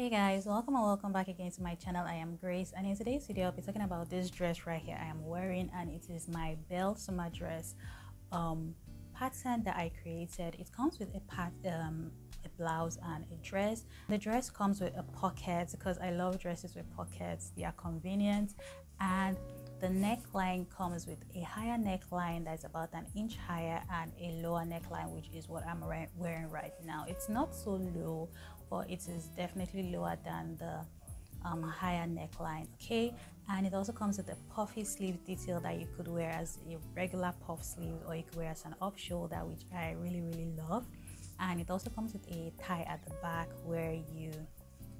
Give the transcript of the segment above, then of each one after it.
Hey guys, welcome and welcome back again to my channel. I am Grace and in today's video I'll be talking about this dress right here I am wearing and it is my Belle summer dress um, pattern that I created. It comes with a um, a blouse and a dress. The dress comes with a pocket because I love dresses with pockets. They are convenient and the neckline comes with a higher neckline that's about an inch higher and a lower neckline which is what I'm wearing right now. It's not so low but it is definitely lower than the um, higher neckline okay? And it also comes with a puffy sleeve detail that you could wear as a regular puff sleeve or you could wear as an off shoulder which I really really love. And it also comes with a tie at the back where you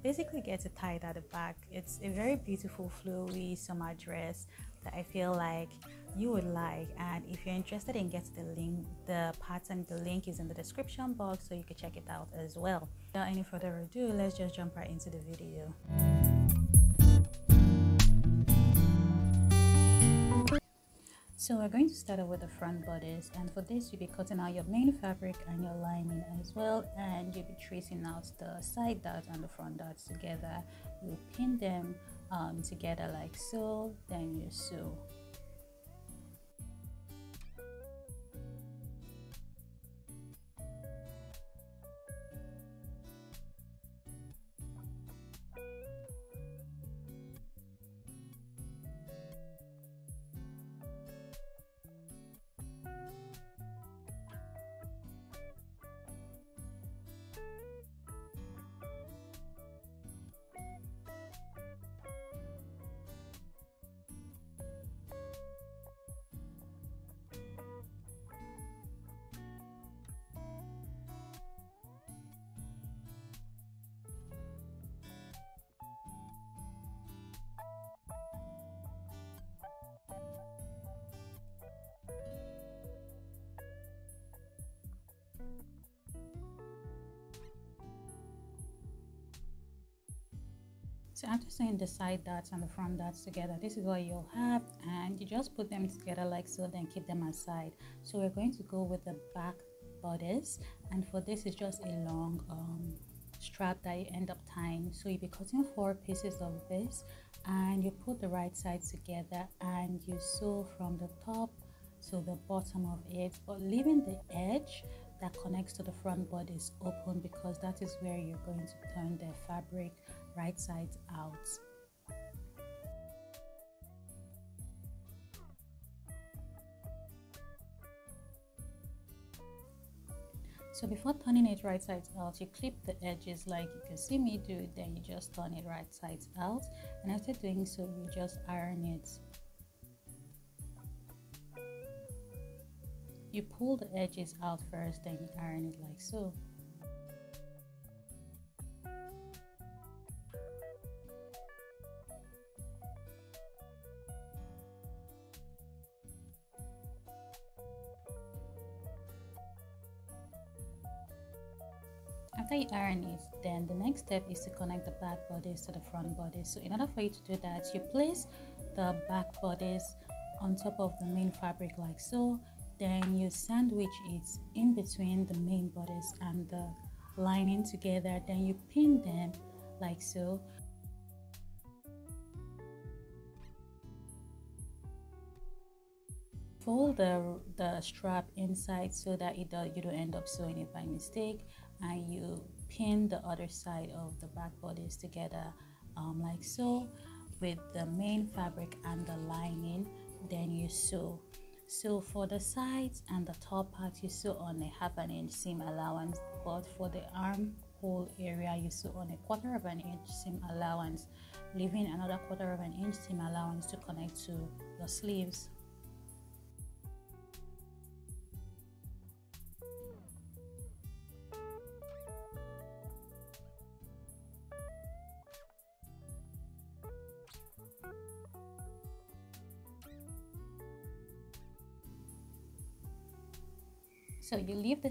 basically get it at the back. It's a very beautiful flowy summer dress that I feel like you would like. And if you're interested in getting the link the pattern the link is in the description box so you can check it out as well. Without any further ado let's just jump right into the video. So we're going to start off with the front bodice and for this you'll be cutting out your main fabric and your lining as well and you'll be tracing out the side darts and the front darts together. You'll pin them um, together like so then you sew so after sewing the side darts and the front darts together. This is what you'll have and you just put them together like so then keep them aside. So we're going to go with the back bodice and for this it's just a long um, strap that you end up tying. So you'll be cutting four pieces of this and you put the right sides together and you sew from the top to the bottom of it but leaving the edge that connects to the front bodice open because that is where you're going to turn the fabric right side out. So before turning it right sides out, you clip the edges like you can see me do, then you just turn it right sides out. And after doing so, you just iron it. You pull the edges out first, then you iron it like so. After you iron it, then the next step is to connect the back bodice to the front bodice. So in order for you to do that, you place the back bodice on top of the main fabric like so. Then you sandwich it in between the main bodice and the lining together. Then you pin them like so. Fold the, the strap inside so that it does, you don't end up sewing it by mistake and you pin the other side of the back bodice together um, like so with the main fabric and the lining then you sew. So for the sides and the top part you sew on a half an inch seam allowance but for the armhole area you sew on a quarter of an inch seam allowance leaving another quarter of an inch seam allowance to connect to your sleeves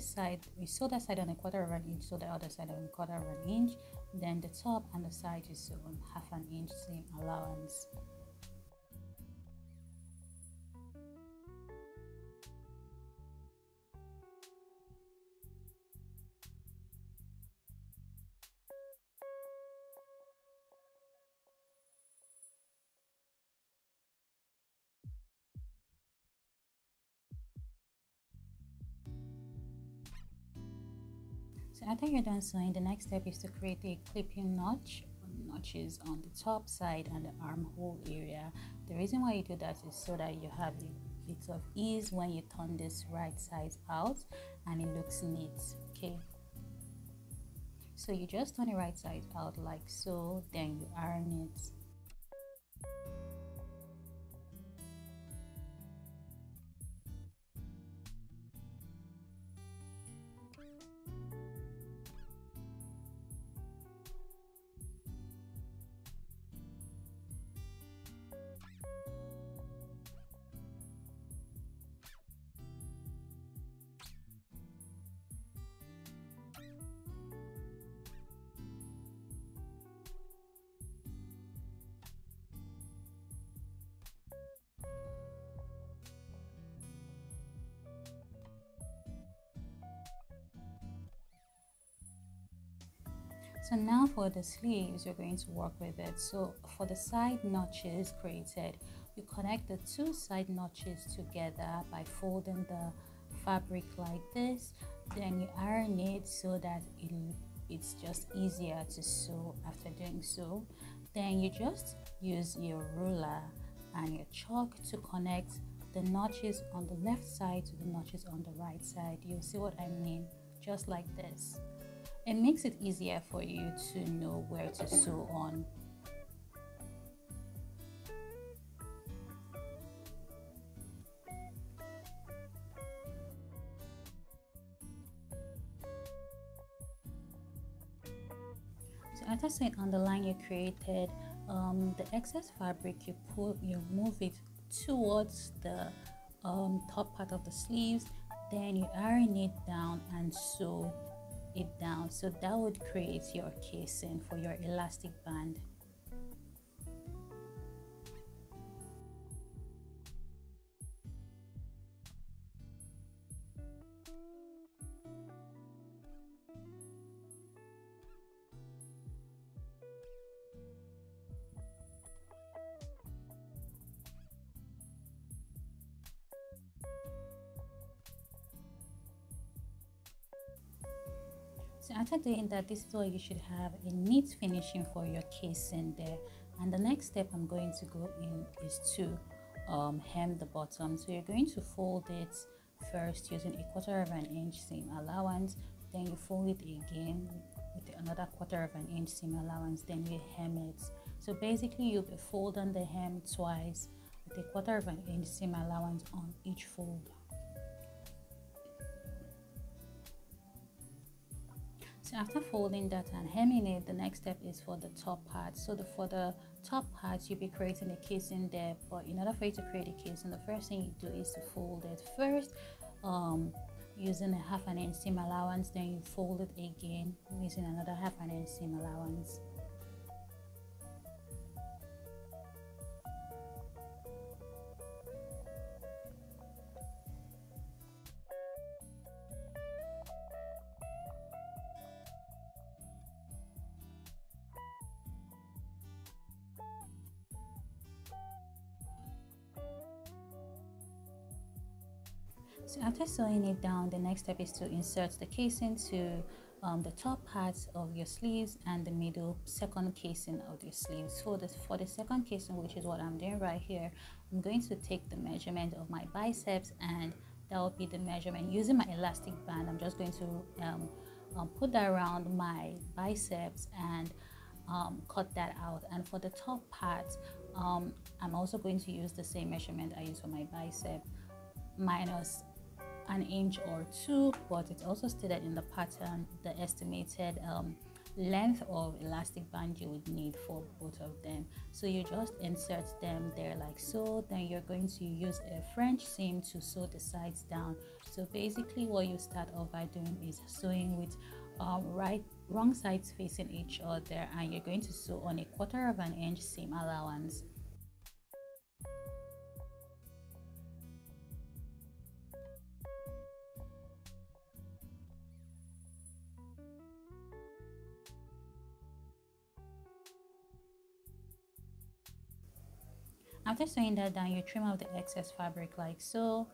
the side, we sew that side on a quarter of an inch, sew the other side on a quarter of an inch, then the top and the side you sew on half an inch seam allowance. After you're done sewing, the next step is to create a clipping notch notches on the top side and the armhole area. The reason why you do that is so that you have a bit of ease when you turn this right side out and it looks neat. Okay. So you just turn the right side out like so, then you iron it So now for the sleeves, you're going to work with it. So for the side notches created, you connect the two side notches together by folding the fabric like this. Then you iron it so that it, it's just easier to sew after doing so. Then you just use your ruler and your chalk to connect the notches on the left side to the notches on the right side. You'll see what I mean, just like this. It makes it easier for you to know where to sew on. So after sewing on the line you created, um, the excess fabric you pull, you move it towards the um, top part of the sleeves, then you iron it down and sew it down. So that would create your casing for your elastic band After doing that, this is where you should have a neat finishing for your casing there. And the next step I'm going to go in is to um, hem the bottom. So you're going to fold it first using a quarter of an inch seam allowance. Then you fold it again with another quarter of an inch seam allowance. Then you hem it. So basically you'll be folding the hem twice with a quarter of an inch seam allowance on each fold. After folding that and hemming it, the next step is for the top part. So the, for the top part, you'll be creating a casing there. But in order for you to create a casing, the first thing you do is to fold it first. Um, using a half an inch seam allowance, then you fold it again using another half an inch seam allowance. So after sewing it down, the next step is to insert the casing to um, the top parts of your sleeves and the middle second casing of your sleeves. For the, for the second casing, which is what I'm doing right here, I'm going to take the measurement of my biceps and that will be the measurement. Using my elastic band, I'm just going to um, um, put that around my biceps and um, cut that out. And for the top part, um, I'm also going to use the same measurement I use for my bicep minus an inch or two but it's also stated in the pattern the estimated um, length of elastic band you would need for both of them. So you just insert them there like so. Then you're going to use a french seam to sew the sides down. So basically what you start off by doing is sewing with um, right wrong sides facing each other and you're going to sew on a quarter of an inch seam allowance after sewing that down you trim out the excess fabric like so.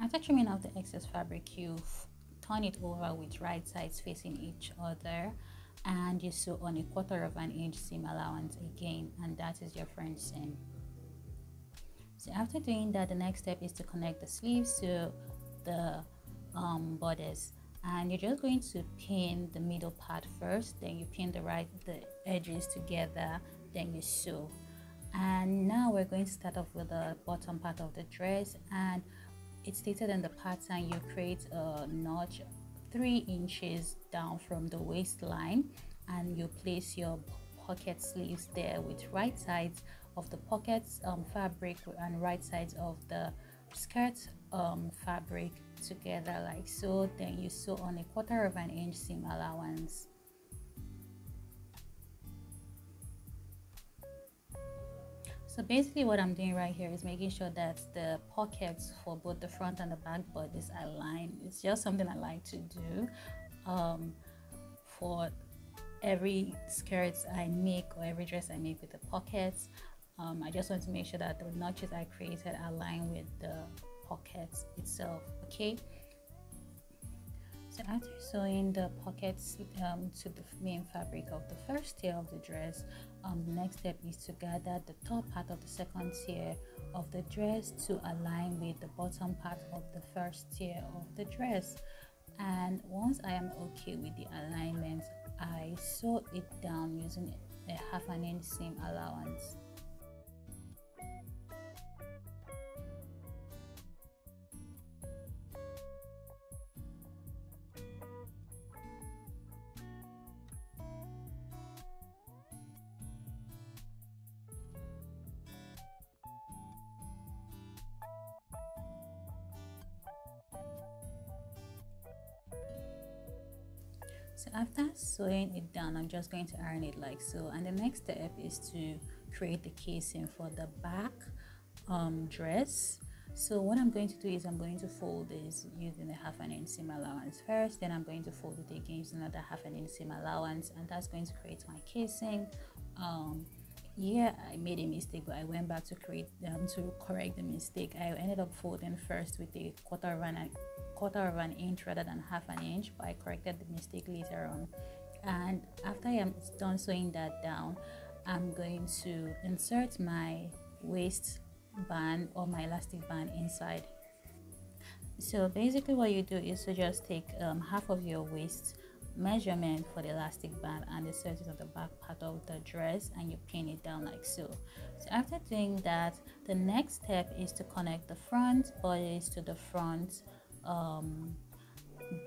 After trimming out the excess fabric you turn it over with right sides facing each other and you sew on a quarter of an inch seam allowance again and that is your French seam. So after doing that the next step is to connect the sleeves to the um, bodice and you're just going to pin the middle part first then you pin the right the edges together then you sew. And now we're going to start off with the bottom part of the dress and it's stated in the pattern you create a notch three inches down from the waistline and you place your pocket sleeves there with right sides of the pockets um, fabric and right sides of the skirt um, fabric together like so then you sew on a quarter of an inch seam allowance so basically what I'm doing right here is making sure that the pockets for both the front and the back bodies aligned. it's just something I like to do um, for every skirt I make or every dress I make with the pockets um, I just want to make sure that the notches I created align with the pockets itself okay? So after sewing the pockets um, to the main fabric of the first tier of the dress um, the next step is to gather the top part of the second tier of the dress to align with the bottom part of the first tier of the dress. And once I am okay with the alignment I sew it down using a half an inch seam allowance after sewing it down i'm just going to iron it like so. And the next step is to create the casing for the back um, dress. So what i'm going to do is i'm going to fold this using a half an inch seam allowance first. Then i'm going to fold it again using another half an inch seam allowance and that's going to create my casing um, yeah i made a mistake but i went back to create um, to correct the mistake. I ended up folding first with a quarter of an quarter of an inch rather than half an inch but i corrected the mistake later on. And after i am done sewing that down i'm going to insert my waist band or my elastic band inside. So basically what you do is to just take um, half of your waist measurement for the elastic band and the surface of the back part of the dress and you pin it down like so. So after doing that the next step is to connect the front bodice to the front um,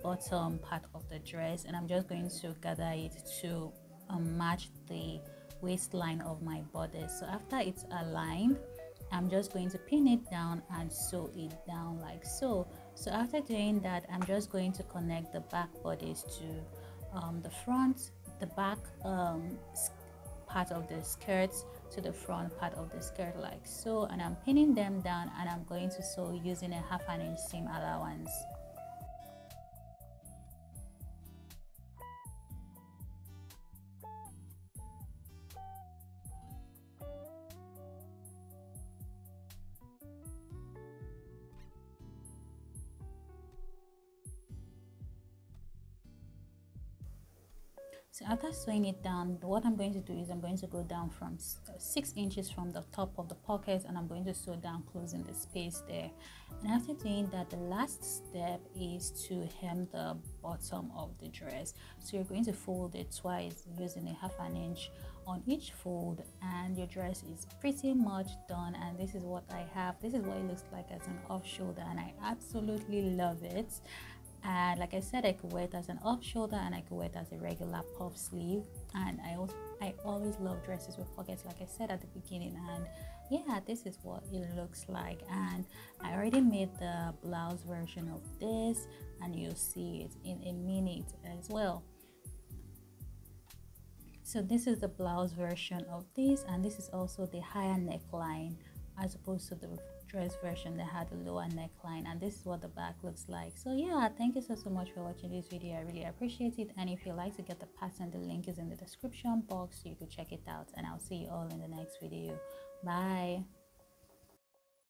bottom part of the dress and I'm just going to gather it to um, match the waistline of my bodice so after it's aligned I'm just going to pin it down and sew it down like so. So after doing that I'm just going to connect the back bodice to um, the front, the back um, part of the skirts to the front part of the skirt like so and I'm pinning them down and I'm going to sew using a half an inch seam allowance. After sewing it down what i'm going to do is i'm going to go down from six inches from the top of the pocket and i'm going to sew down closing the space there. And after doing that the last step is to hem the bottom of the dress. So you're going to fold it twice using a half an inch on each fold and your dress is pretty much done. And this is what i have. This is what it looks like as an off shoulder and i absolutely love it and like I said I could wear it as an off shoulder and I could wear it as a regular puff sleeve. And I also I always love dresses with pockets like I said at the beginning. And yeah this is what it looks like. And I already made the blouse version of this and you'll see it in a minute as well. So this is the blouse version of this and this is also the higher neckline as opposed to the dress version that had a lower neckline and this is what the back looks like. So yeah thank you so so much for watching this video. I really appreciate it. And if you like to get the pattern the link is in the description box. You could check it out. And i'll see you all in the next video. Bye